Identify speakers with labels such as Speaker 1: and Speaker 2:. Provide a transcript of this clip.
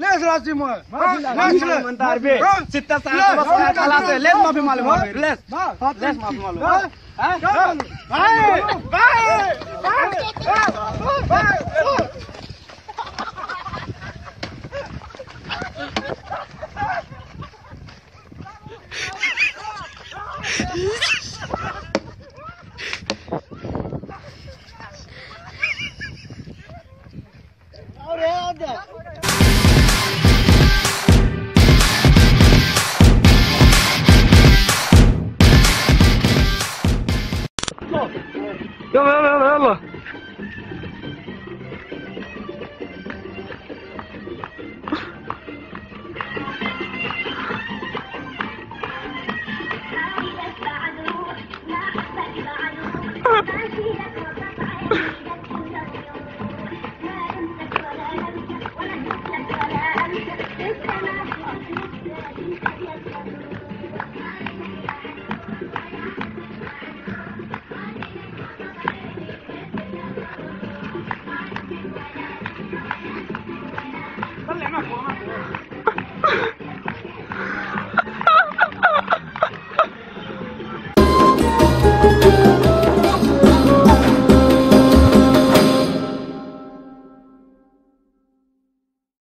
Speaker 1: Less
Speaker 2: राशि
Speaker 3: में less Mandar बे
Speaker 2: चित्ता
Speaker 3: साथ बस
Speaker 2: का
Speaker 3: काला से
Speaker 2: लेस
Speaker 3: माफ़ी
Speaker 2: मालूम
Speaker 3: है लेस लेस
Speaker 2: माफ़ी
Speaker 3: मालूम
Speaker 2: है
Speaker 3: bye bye
Speaker 1: bye
Speaker 3: Yeah. 要来要
Speaker 2: 不
Speaker 3: 要
Speaker 2: 不了 Tá
Speaker 3: na boa, na boa.